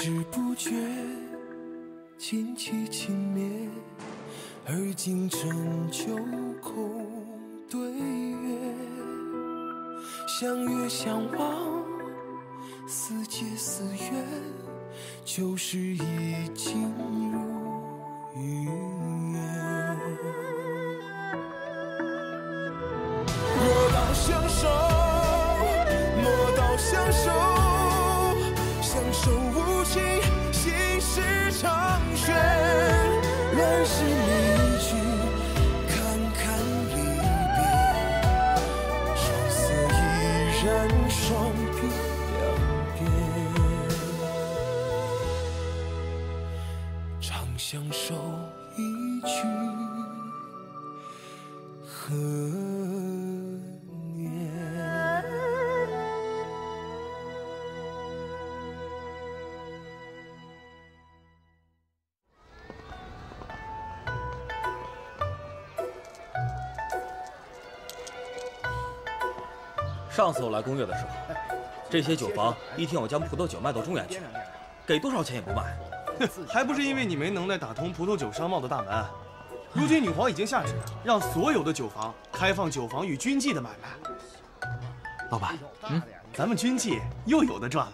不知不觉，琴起轻灭，而今成就空对月，相约相望，似借似缘，旧事已经上次我来攻略的时候，这些酒坊一听我将葡萄酒卖到中原去，给多少钱也不卖。还不是因为你没能耐打通葡萄酒商贸的大门。如今女皇已经下旨，让所有的酒坊开放酒坊与军妓的买卖。老板，嗯，咱们军妓又有的赚了。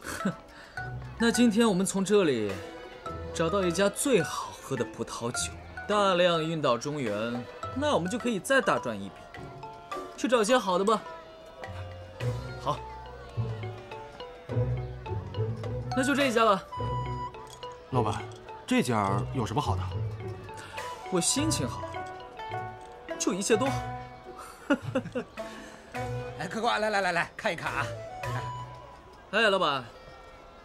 哼那今天我们从这里找到一家最好喝的葡萄酒，大量运到中原，那我们就可以再大赚一笔。去找些好的吧。那就这一家吧。老板，这家有什么好的？我心情好，就一切都好。哎，客官，来来来来，看一看啊！哎，老板，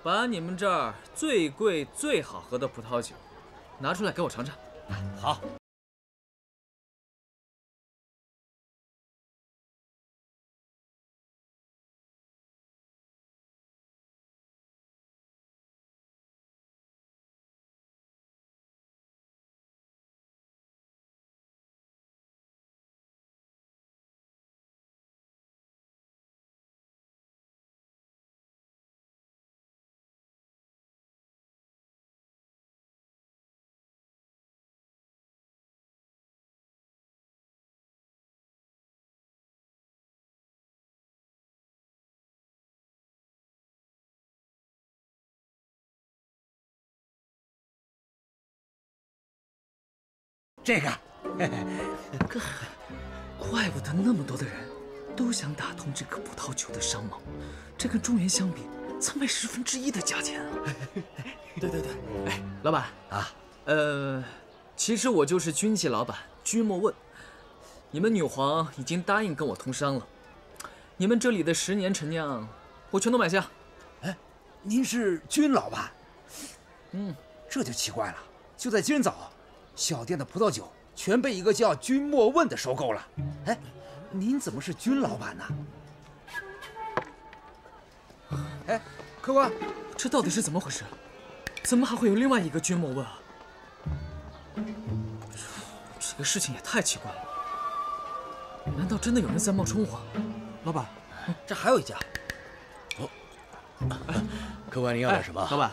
把你们这儿最贵、最好喝的葡萄酒拿出来给我尝尝。好。这个，个怪不得那么多的人都想打通这颗葡萄酒的商贸，这跟中原相比，才卖十分之一的价钱啊！对对对，哎，老板啊，呃，其实我就是军记老板居莫问，你们女皇已经答应跟我通商了，你们这里的十年陈酿，我全都买下。哎，您是军老板？嗯，这就奇怪了，就在今早。小店的葡萄酒全被一个叫君莫问的收购了。哎，您怎么是君老板呢？哎，客官，这到底是怎么回事？怎么还会有另外一个君莫问啊？这个事情也太奇怪了。难道真的有人在冒充我？老板，这还有一家。哦，客官您要点什么？老板。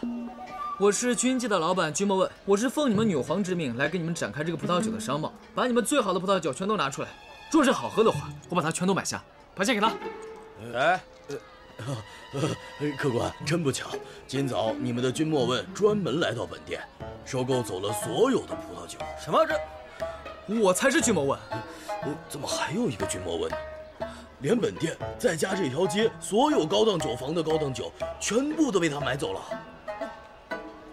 我是军妓的老板君莫问，我是奉你们女皇之命来给你们展开这个葡萄酒的商贸，把你们最好的葡萄酒全都拿出来，若是好喝的话，我把它全都买下，把钱给他。哎，客官真不巧，今早你们的君莫问专门来到本店，收购走了所有的葡萄酒。什么？这我才是君莫问？怎么还有一个君莫问呢？连本店再加这条街所有高档酒坊的高档酒，全部都被他买走了。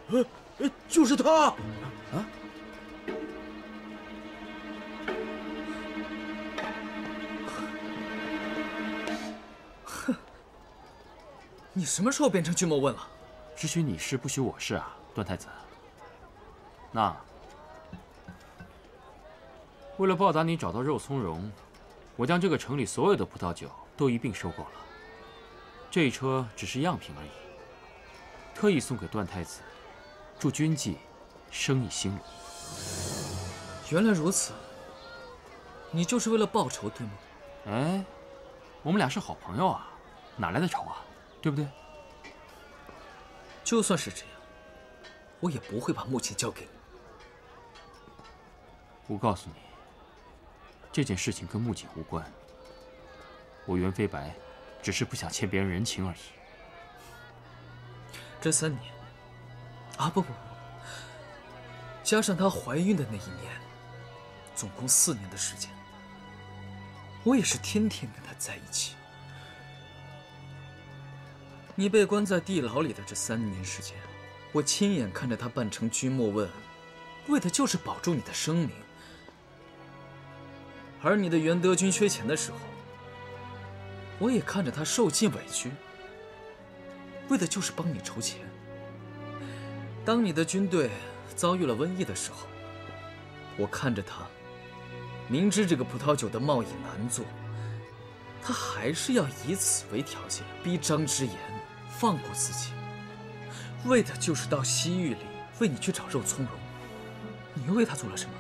呃，呃，就是他，啊！哼，你什么时候变成君莫问了？只许你是，不许我是啊，段太子。那为了报答你找到肉苁蓉，我将这个城里所有的葡萄酒都一并收购了。这一车只是样品而已，特意送给段太子。助军纪，生意兴隆。原来如此，你就是为了报仇，对吗？哎，我们俩是好朋友啊，哪来的仇啊？对不对？就算是这样，我也不会把木剑交给你。我告诉你，这件事情跟木槿无关。我袁飞白，只是不想欠别人人情而已。这三年，啊不不不，加上她怀孕的那一年，总共四年的时间，我也是天天跟她在一起。你被关在地牢里的这三年时间，我亲眼看着她扮成君莫问，为的就是保住你的生命。而你的元德军缺钱的时候，我也看着他受尽委屈，为的就是帮你筹钱。当你的军队遭遇了瘟疫的时候，我看着他，明知这个葡萄酒的贸易难做，他还是要以此为条件逼张之言放过自己，为的就是到西域里为你去找肉苁蓉。你又为他做了什么？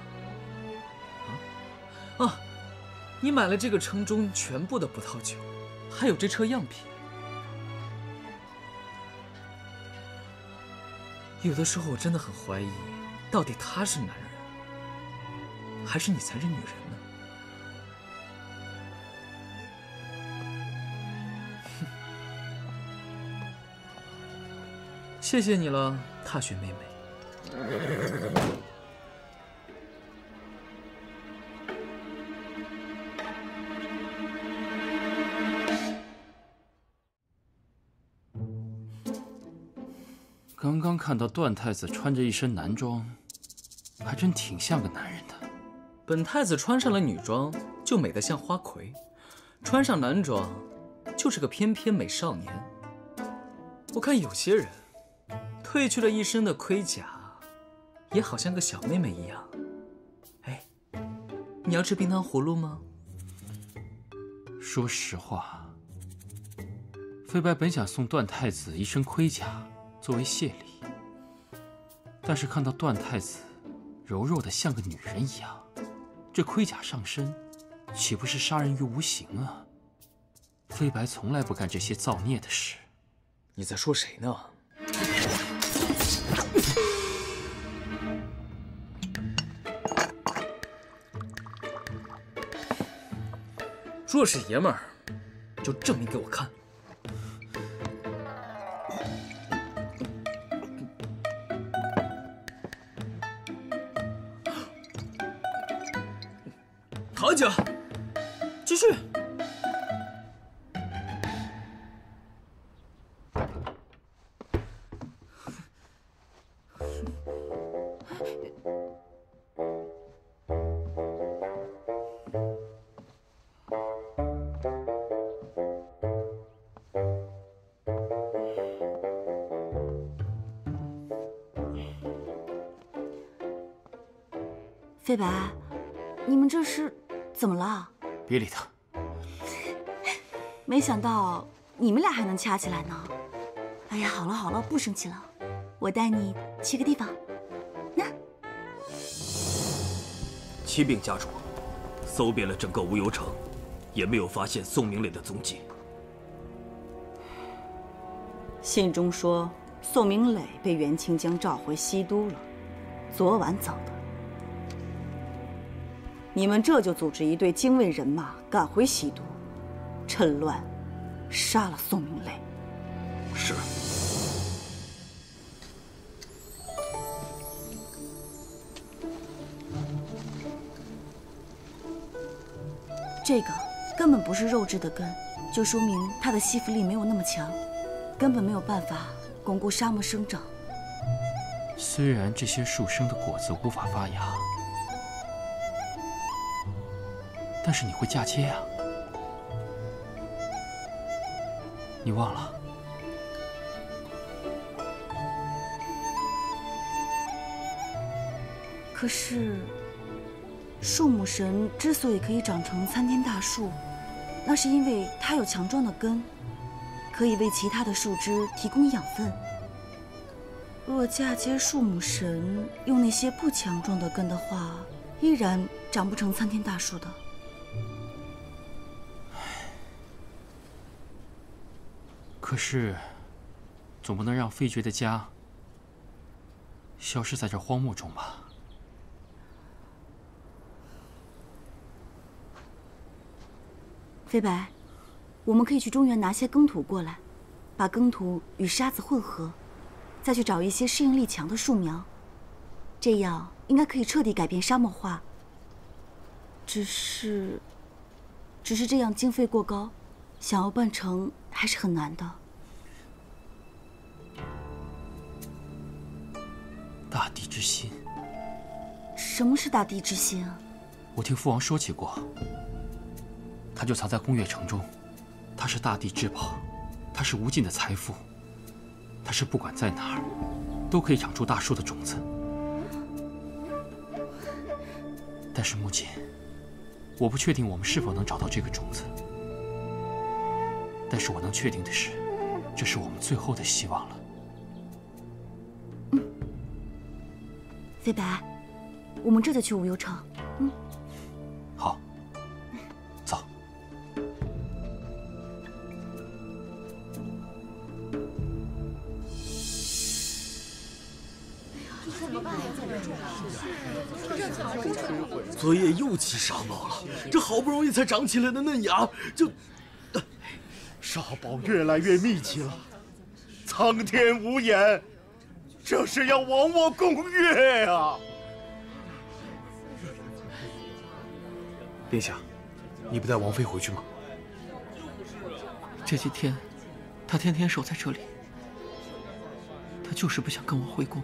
啊啊！你买了这个城中全部的葡萄酒，还有这车样品。有的时候我真的很怀疑，到底他是男人，还是你才是女人呢？谢谢你了，踏雪妹妹。看到段太子穿着一身男装，还真挺像个男人的。本太子穿上了女装，就美得像花魁；穿上男装，就是个翩翩美少年。我看有些人，褪去了一身的盔甲，也好像个小妹妹一样。哎，你要吃冰糖葫芦吗？说实话，飞白本想送段太子一身盔甲。作为谢礼，但是看到段太子柔弱的像个女人一样，这盔甲上身，岂不是杀人于无形啊？飞白从来不干这些造孽的事。你在说谁呢？若是爷们儿，就证明给我看。久，继续。飞白，你们这是怎么了？别理他。没想到你们俩还能掐起来呢。哎呀，好了好了，不生气了。我带你去个地方。那，启禀家主，搜遍了整个无忧城，也没有发现宋明磊的踪迹。信中说宋明磊被袁清江召回西都了，昨晚走的。你们这就组织一队精卫人马赶回西都，趁乱杀了宋明磊。是。这个根本不是肉质的根，就说明它的吸附力没有那么强，根本没有办法巩固沙漠生长。虽然这些树生的果子无法发芽。但是你会嫁接啊？你忘了？可是，树母神之所以可以长成参天大树，那是因为它有强壮的根，可以为其他的树枝提供养分。若嫁接树母神用那些不强壮的根的话，依然长不成参天大树的。可是，总不能让飞爵的家消失在这荒漠中吧？飞白，我们可以去中原拿些耕土过来，把耕土与沙子混合，再去找一些适应力强的树苗，这样应该可以彻底改变沙漠化。只是，只是这样经费过高，想要办成还是很难的。大地之心，什么是大地之心啊？我听父王说起过，它就藏在宫月城中，它是大地之宝，它是无尽的财富，它是不管在哪儿都可以长出大树的种子。但是目前，我不确定我们是否能找到这个种子。但是我能确定的是，这是我们最后的希望了。嗯飞白，我们这就去无忧城。嗯，好，走。昨夜又起沙暴了，这好不容易才长起来的嫩芽，就沙暴越来越密集了，苍天无眼，这是要亡我宫月啊！殿下，你不带王妃回去吗？这几天，他天天守在这里，他就是不想跟我回宫。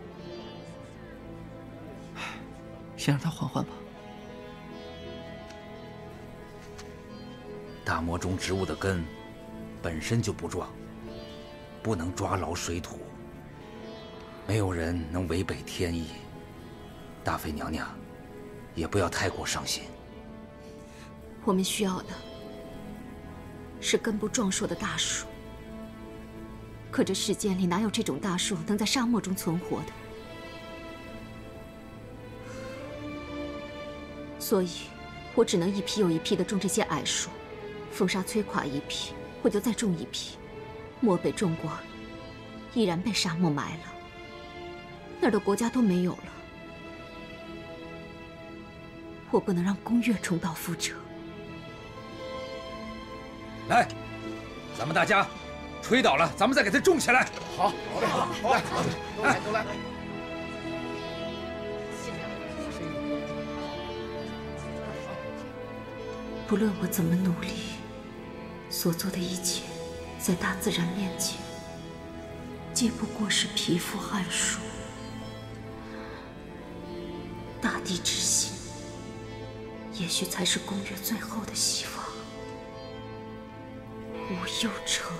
唉，先让他缓缓吧。大漠中植物的根本身就不壮，不能抓牢水土。没有人能违背天意。大妃娘娘，也不要太过伤心。我们需要的是根部壮硕的大树，可这世间里哪有这种大树能在沙漠中存活的？所以，我只能一批又一批的种这些矮树。风沙摧垮一批，我就再种一批。漠北中国已然被沙漠埋了，那儿的国家都没有了。我不能让宫月重蹈覆辙。来，咱们大家吹倒了，咱们再给它种起来。好，好嘞，好，来，都来，都来。不论我怎么努力，所做的一切，在大自然面前，皆不过是皮肤汗数。大地之心，也许才是宫月最后的希望。无忧城。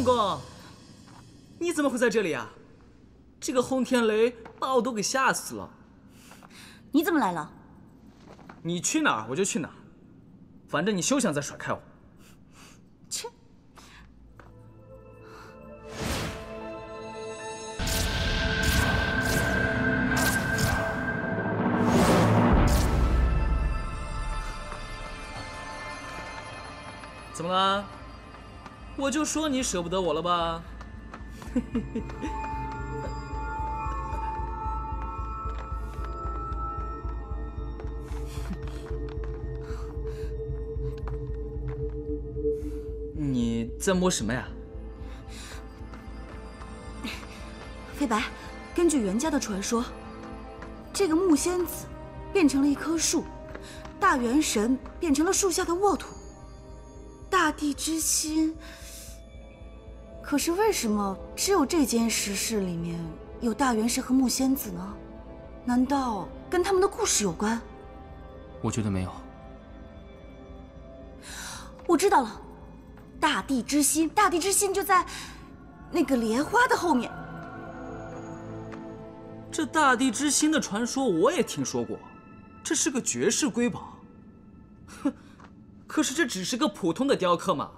相公，你怎么会在这里啊？这个轰天雷把我都给吓死了。你怎么来了？你去哪儿我就去哪儿，反正你休想再甩开我。切！怎么了？我就说你舍不得我了吧？你在摸什么呀？飞白，根据袁家的传说，这个木仙子变成了一棵树，大元神变成了树下的沃土，大地之心。可是为什么只有这间石室里面有大元神和木仙子呢？难道跟他们的故事有关？我觉得没有。我知道了，大地之心，大地之心就在那个莲花的后面。这大地之心的传说我也听说过，这是个绝世瑰宝。哼，可是这只是个普通的雕刻嘛，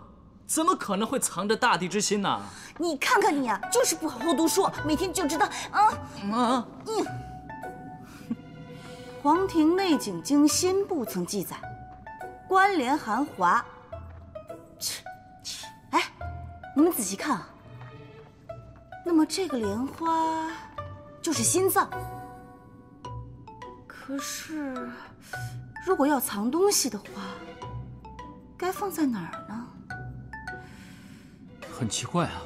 怎么可能会藏着大地之心呢？你看看你呀、就是不好好读书，每天就知道啊啊！嗯。《黄庭内景经新部》曾记载，关联含华。切切，哎，你们仔细看啊。那么这个莲花就是心脏。可是，如果要藏东西的话，该放在哪儿呢？很奇怪啊，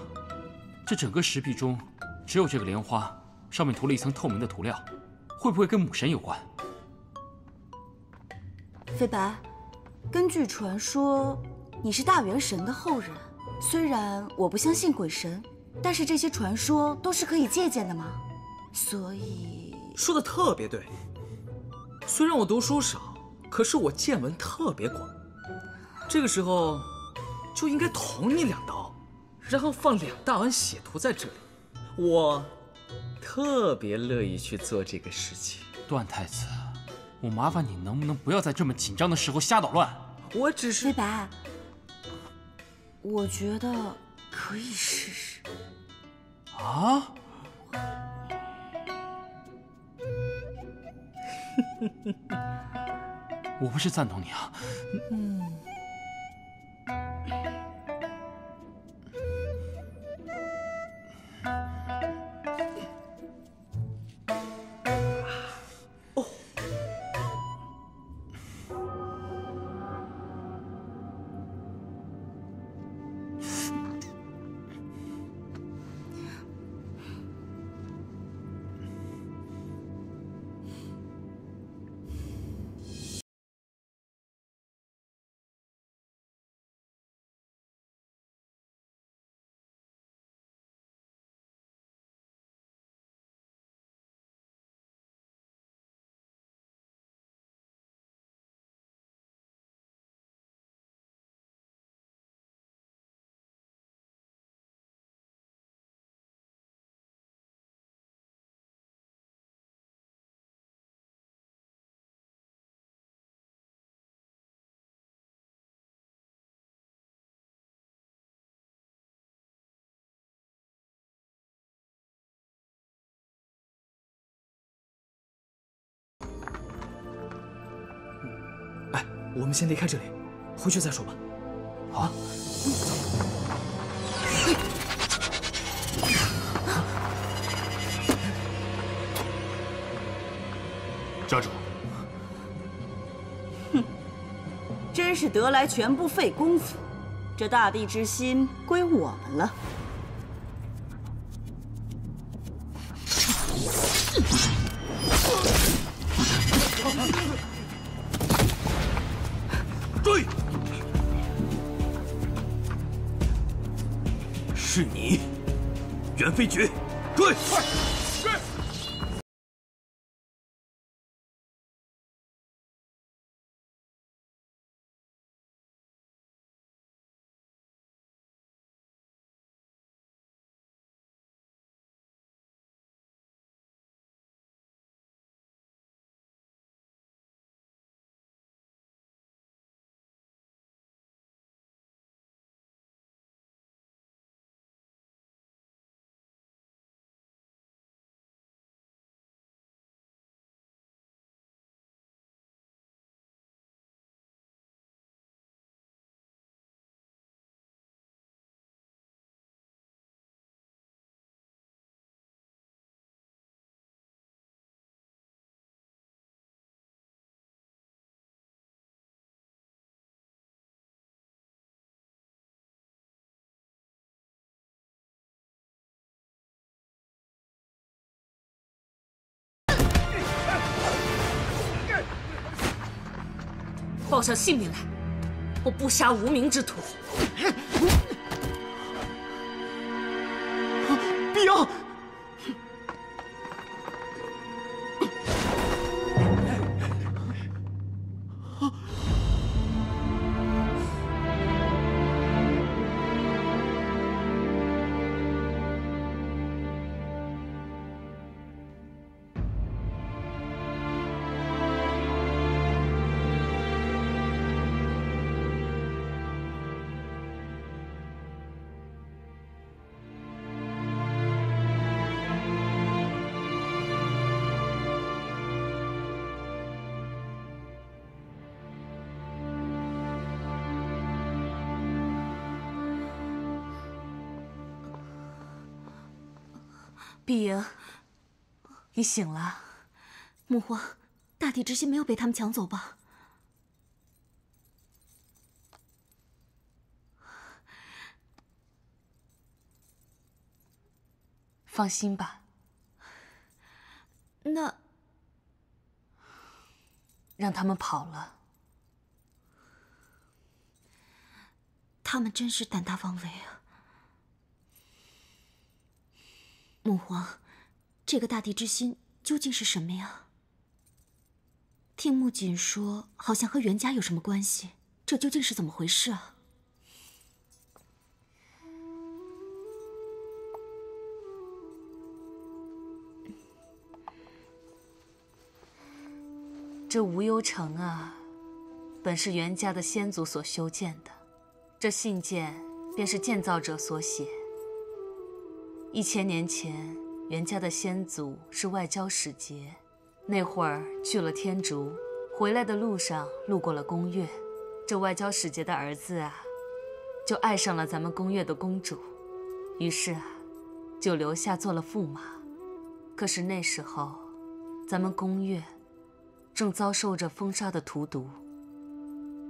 这整个石壁中只有这个莲花，上面涂了一层透明的涂料，会不会跟母神有关？飞白，根据传说，你是大元神的后人。虽然我不相信鬼神，但是这些传说都是可以借鉴的嘛。所以说的特别对。虽然我读书少，可是我见闻特别广。这个时候，就应该捅你两刀，然后放两大碗血涂在这里。我特别乐意去做这个事情。段太子，我麻烦你能不能不要在这么紧张的时候瞎捣乱？我只是飞白，我觉得可以试试。啊？我不是赞同你啊。嗯。我们先离开这里，回去再说吧。好。家主，哼，真是得来全不费功夫，这大地之心归我们了。飞爵，追！快！报上姓名来，我不杀无名之徒。碧瑶。碧莹，你醒了。母皇，大地之心没有被他们抢走吧？放心吧。那让他们跑了。他们真是胆大妄为啊！母皇，这个大地之心究竟是什么呀？听木槿说，好像和袁家有什么关系，这究竟是怎么回事啊？这无忧城啊，本是袁家的先祖所修建的，这信件便是建造者所写。一千年前，袁家的先祖是外交使节，那会儿去了天竺，回来的路上路过了宫月，这外交使节的儿子啊，就爱上了咱们宫月的公主，于是啊，就留下做了驸马。可是那时候，咱们宫月正遭受着风沙的荼毒，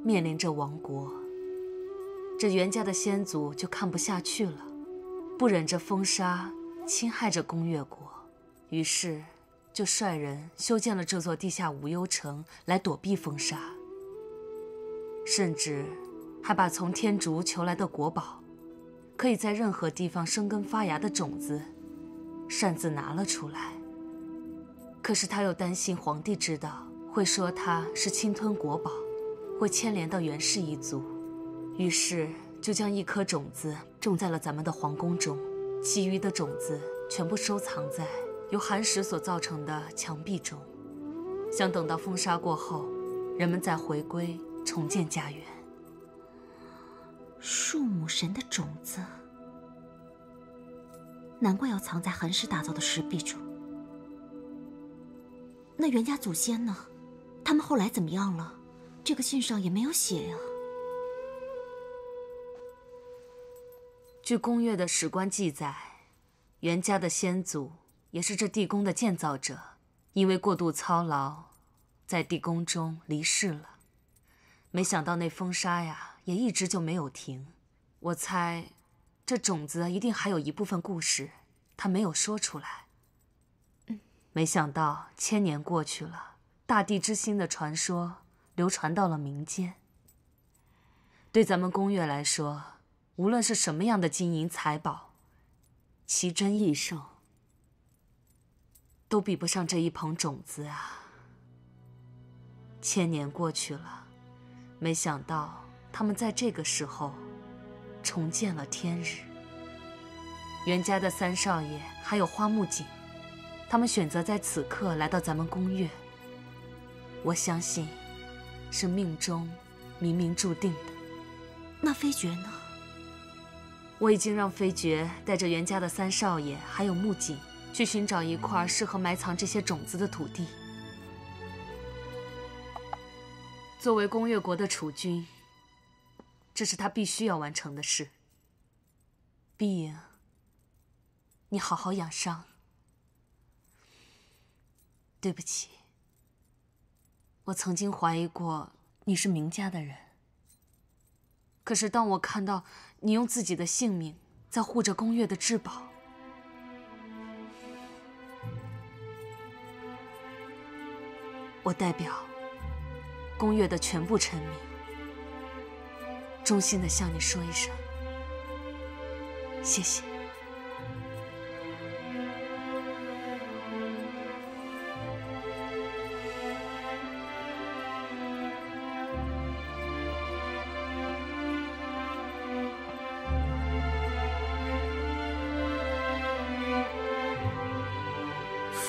面临着亡国，这袁家的先祖就看不下去了。不忍这风沙侵害着宫月国，于是就率人修建了这座地下无忧城来躲避风沙，甚至还把从天竺求来的国宝，可以在任何地方生根发芽的种子，擅自拿了出来。可是他又担心皇帝知道会说他是侵吞国宝，会牵连到袁氏一族，于是。就将一颗种子种在了咱们的皇宫中，其余的种子全部收藏在由寒石所造成的墙壁中，想等到风沙过后，人们再回归重建家园。树母神的种子，难怪要藏在寒石打造的石壁中。那袁家祖先呢？他们后来怎么样了？这个信上也没有写呀。据宫月的史官记载，袁家的先祖也是这地宫的建造者，因为过度操劳，在地宫中离世了。没想到那风沙呀，也一直就没有停。我猜，这种子一定还有一部分故事，他没有说出来。没想到千年过去了，大地之心的传说流传到了民间。对咱们宫月来说，无论是什么样的金银财宝，奇珍异兽，都比不上这一捧种子啊！千年过去了，没想到他们在这个时候重见了天日。袁家的三少爷还有花木槿，他们选择在此刻来到咱们宫月，我相信是命中冥冥注定的。那飞爵呢？我已经让飞爵带着袁家的三少爷还有木槿去寻找一块适合埋藏这些种子的土地。作为宫越国的储君，这是他必须要完成的事。碧莹，你好好养伤。对不起，我曾经怀疑过你是明家的人。可是当我看到……你用自己的性命在护着宫月的至宝，我代表宫月的全部臣民，衷心的向你说一声谢谢。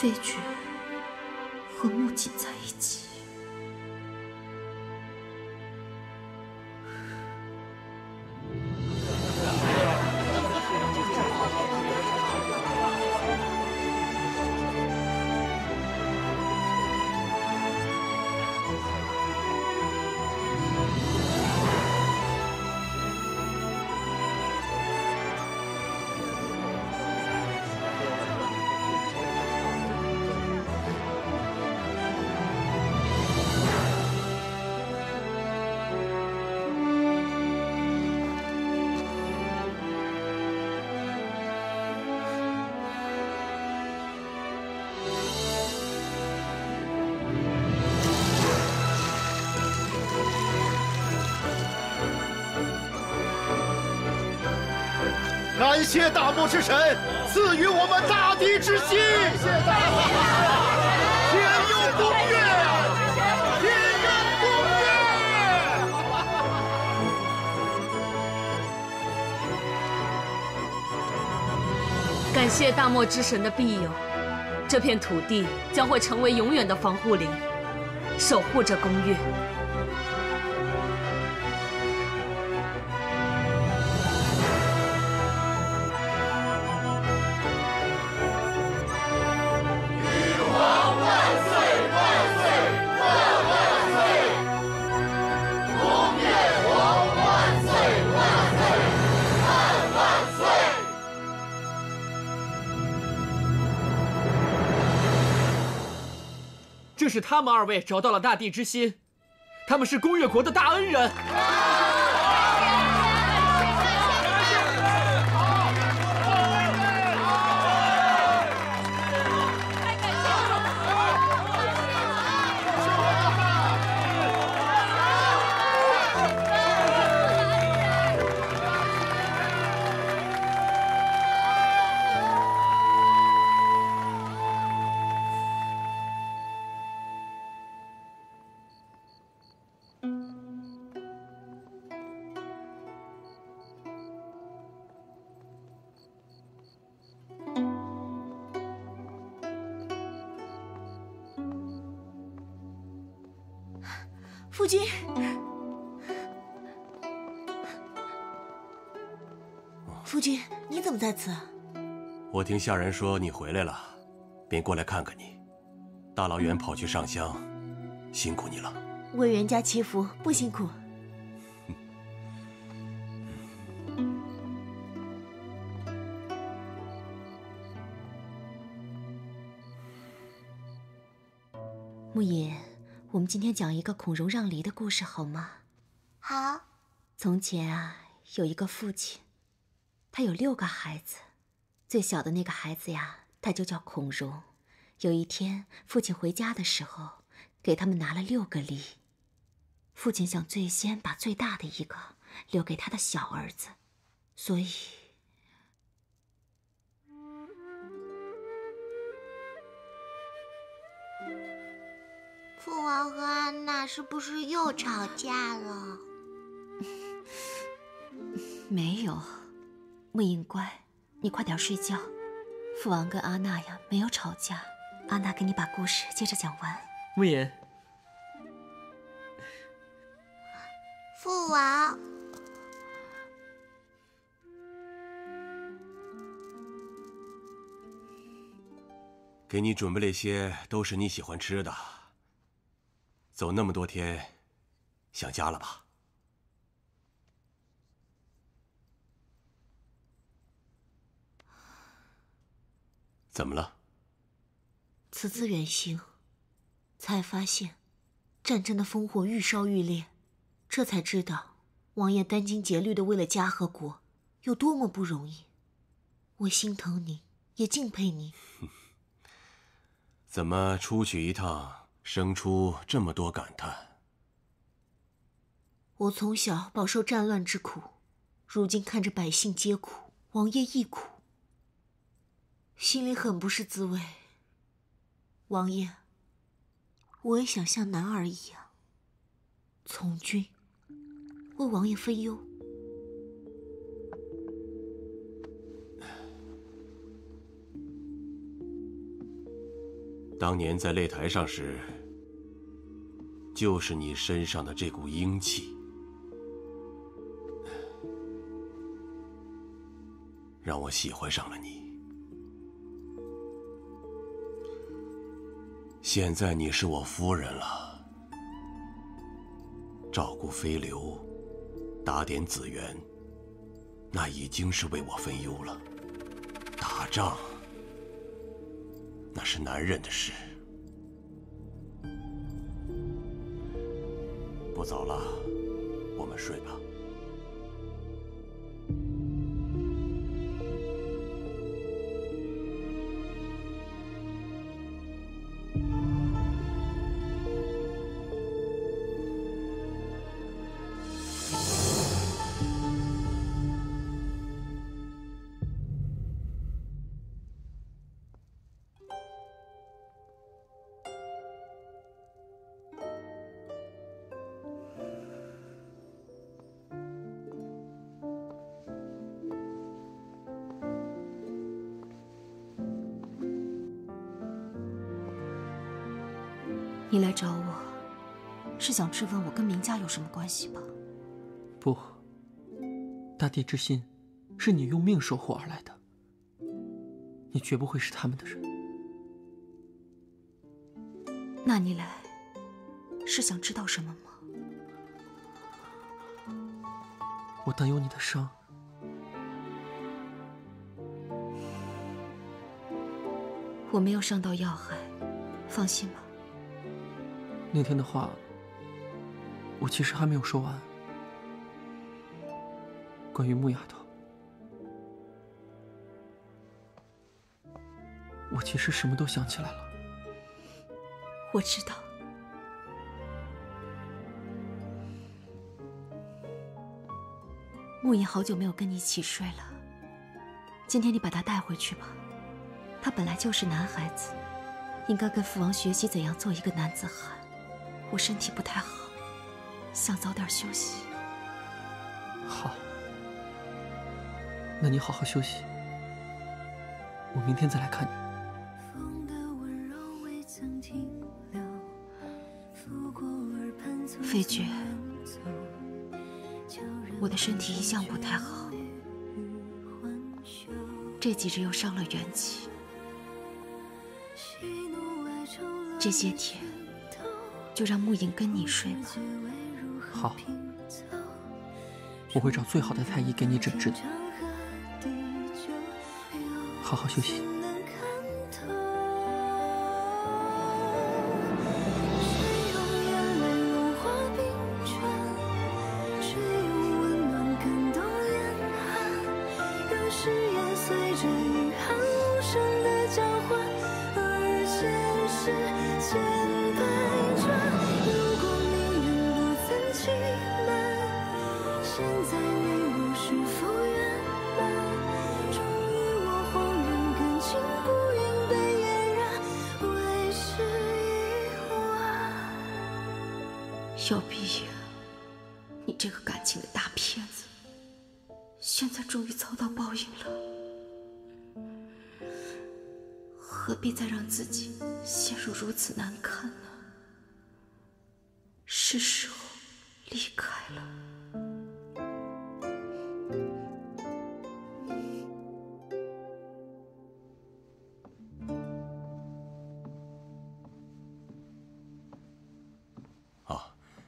结局感谢大漠之神赐予我们大地之心，天佑宫月，天佑宫月。感谢大漠之神的庇佑，这片土地将会成为永远的防护林，守护着宫月。是他们二位找到了大地之心，他们是宫越国的大恩人。在此？我听下人说你回来了，便过来看看你。大老远跑去上香，辛苦你了。为袁家祈福，不辛苦。木隐，我们今天讲一个孔融让梨的故事，好吗？好。从前啊，有一个父亲，他有六个孩子，最小的那个孩子呀，他就叫孔融。有一天，父亲回家的时候，给他们拿了六个梨。父亲想最先把最大的一个留给他的小儿子，所以。父王和安娜是不是又吵架了？没有，木影乖，你快点睡觉。父王跟阿娜呀没有吵架，阿娜给你把故事接着讲完。木影，父王，给你准备了些都是你喜欢吃的。走那么多天，想家了吧？怎么了？此次远行，才发现战争的烽火愈烧愈烈，这才知道王爷殚精竭虑的为了家和国有多么不容易。我心疼你，也敬佩你。怎么出去一趟？生出这么多感叹，我从小饱受战乱之苦，如今看着百姓皆苦，王爷亦苦，心里很不是滋味。王爷，我也想像男儿一样从军，为王爷分忧。当年在擂台上时，就是你身上的这股英气，让我喜欢上了你。现在你是我夫人了，照顾飞流，打点紫园，那已经是为我分忧了。打仗。那是男人的事。不早了，我们睡吧。你来找我，是想质问我跟明家有什么关系吧？不，大地之心，是你用命守护而来的，你绝不会是他们的人。那你来，是想知道什么吗？我担忧你的伤。我没有伤到要害，放心吧。那天的话，我其实还没有说完。关于木丫头，我其实什么都想起来了。我知道，木影好久没有跟你一起睡了。今天你把他带回去吧，他本来就是男孩子，应该跟父王学习怎样做一个男子汉。我身体不太好，想早点休息。好，那你好好休息，我明天再来看你。飞爵，我的身体一向不太好，这几日又伤了元气，这些天。就让木影跟你睡吧。好，我会找最好的太医给你诊治的。好好休息。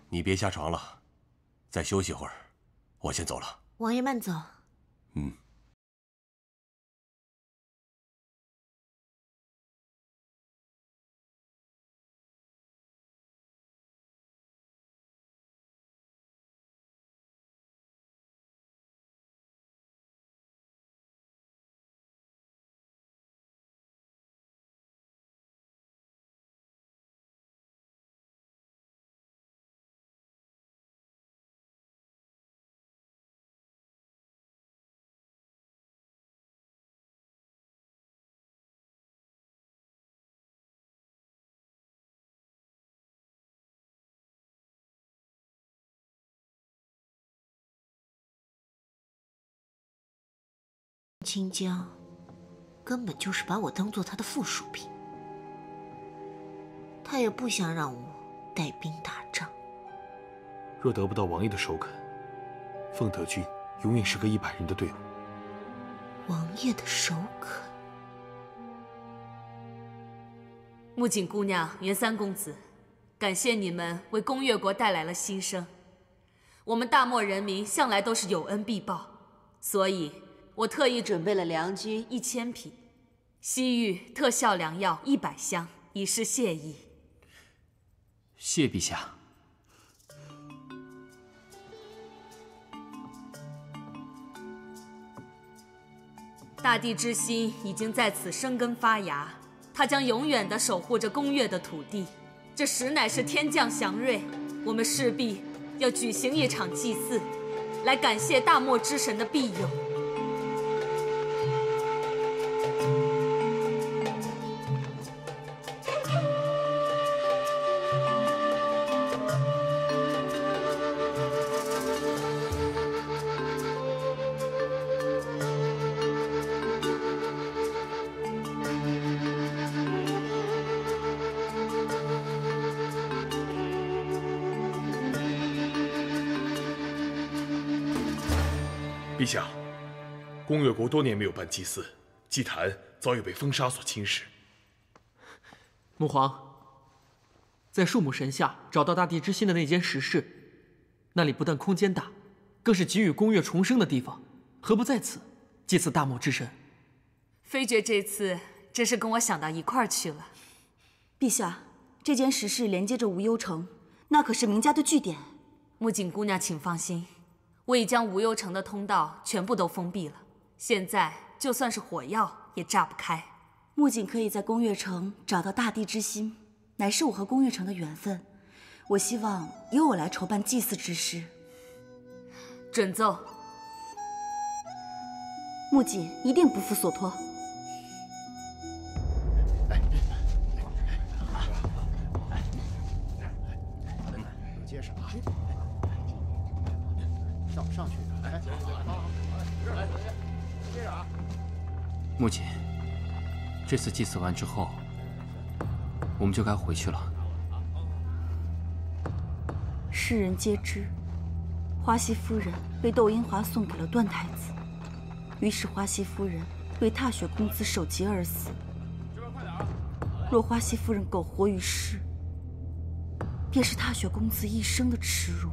你别下床了，再休息会儿，我先走了。王爷慢走。嗯。清江根本就是把我当做他的附属品，他也不想让我带兵打仗。若得不到王爷的首肯，凤德军永远是个一百人的队伍。王爷的首肯。木槿姑娘、袁三公子，感谢你们为宫越国带来了新生。我们大漠人民向来都是有恩必报，所以我特意准备了良驹一千匹，西域特效良药一百箱，以示谢意。谢陛下。大地之心已经在此生根发芽，它将永远的守护着宫越的土地。这实乃是天降祥瑞，我们势必要举行一场祭祀，来感谢大漠之神的庇佑。宫越国多年没有办祭祀，祭坛早已被风沙所侵蚀。母皇，在树木神下找到大地之心的那间石室，那里不但空间大，更是给予宫越重生的地方，何不在此祭祀大漠之神？飞爵这次真是跟我想到一块儿去了。陛下，这间石室连接着无忧城，那可是名家的据点。木槿姑娘，请放心。我已将无忧城的通道全部都封闭了，现在就算是火药也炸不开。木槿可以在宫月城找到大地之心，乃是我和宫月城的缘分。我希望由我来筹办祭祀之事。准奏。木槿一定不负所托。木槿，这次祭祀完之后，我们就该回去了。世人皆知，花西夫人被窦英华送给了段太子，于是花西夫人为踏雪公子守节而死。若花西夫人苟活于世，便是踏雪公子一生的耻辱。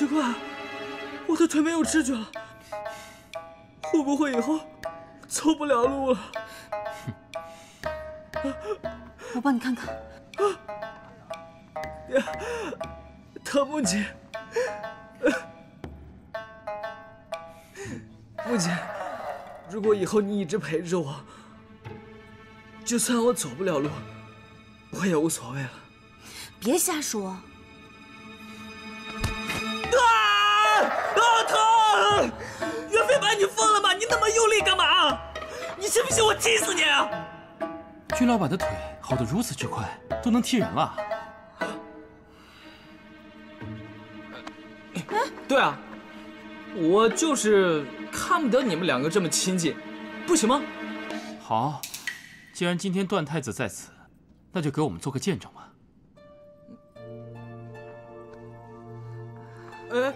奇怪，我的腿没有知觉了，会不会以后走不了路了？我帮你看看。呀，疼木槿，木槿，如果以后你一直陪着我，就算我走不了路，我也无所谓了。别瞎说！疼！岳飞白，你疯了吗？你那么用力干嘛？你信不信我踢死你？啊君老板的腿好的如此之快，都能踢人了。对啊，我就是看不得你们两个这么亲近，不行吗？好，既然今天段太子在此，那就给我们做个见证吧。哎，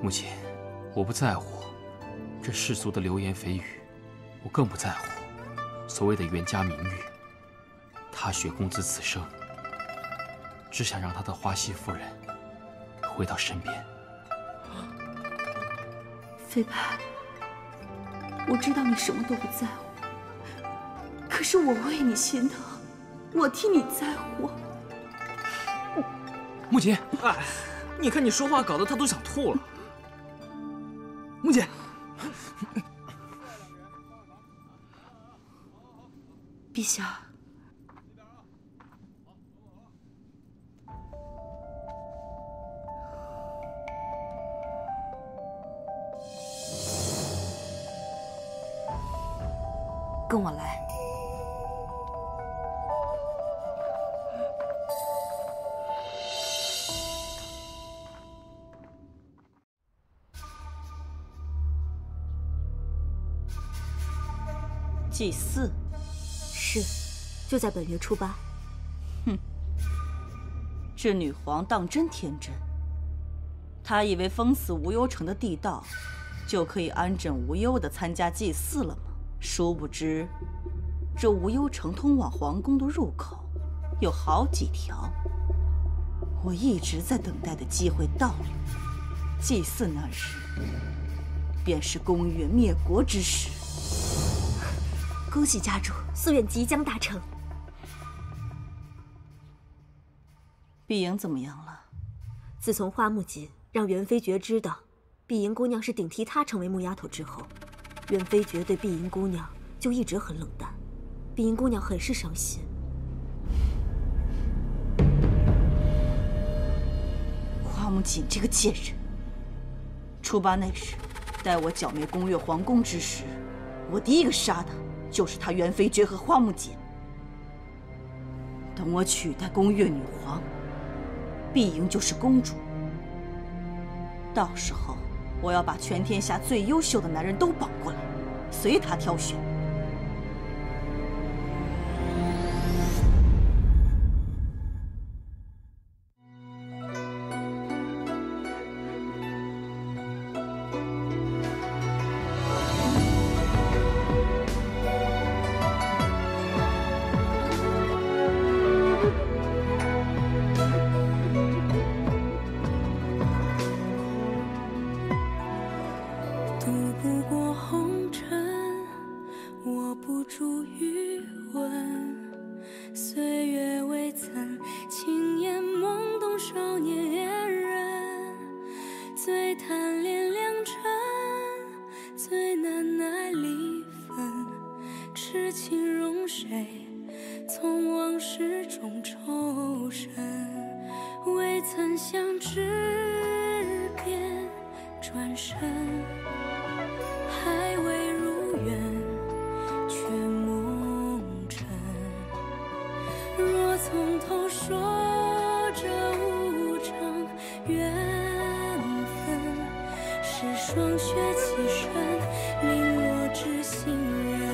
母亲，我不在乎这世俗的流言蜚语，我更不在乎所谓的袁家名誉。踏雪公子此生，只想让他的花熙夫人回到身边。飞白，我知道你什么都不在乎，可是我为你心疼，我替你在乎。木槿，哎，你看你说话搞得他都想吐了。木槿，陛下。跟我来。就在本月初八。哼，这女皇当真天真。她以为封死无忧城的地道，就可以安枕无忧的参加祭祀了吗？殊不知，这无忧城通往皇宫的入口有好几条。我一直在等待的机会到了，祭祀那日，便是宫月灭国之时。恭喜家主，夙愿即将达成。碧莹怎么样了？自从花木锦让袁飞爵知道碧莹姑娘是顶替她成为木丫头之后，袁飞爵对碧莹姑娘就一直很冷淡。碧莹姑娘很是伤心。花木锦这个贱人！初八那日，待我剿灭宫月皇宫之时，我第一个杀的。就是他袁飞爵和花木锦。等我取代宫月女皇，碧莹就是公主。到时候，我要把全天下最优秀的男人都绑过来，随他挑选。霜雪起身，零落知心人。